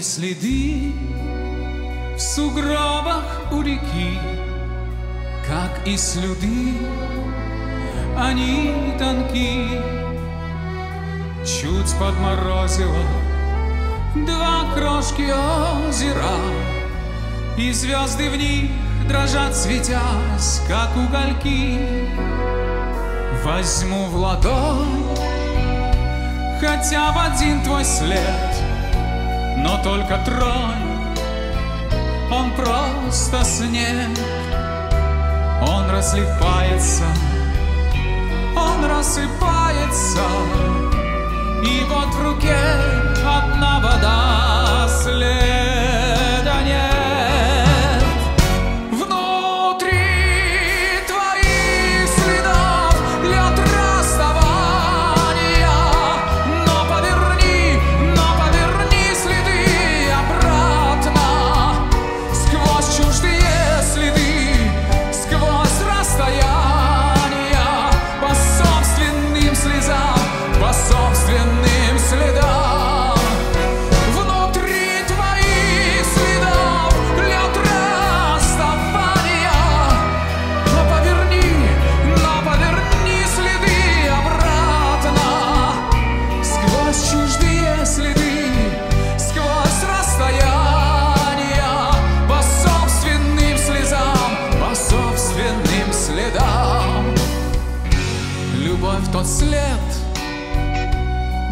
следы в сугробах у реки, как и слюды, они тонки. Чуть подморозило два крошки озера, И звезды в них дрожат, светясь, как угольки. Возьму в ладонь хотя бы один твой след, Но только тронь, он просто снег. Он разлипается, он рассыпается,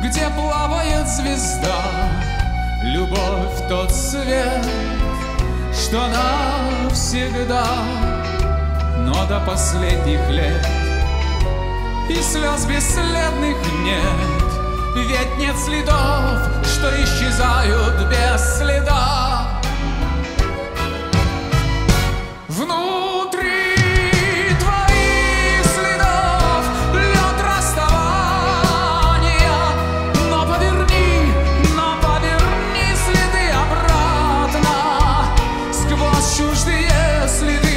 где плавает звезда. Любовь тот свет, что навсегда. Но до последних лет и слез бесследных нет. Ведь нет следов, что исчезают без следа os dias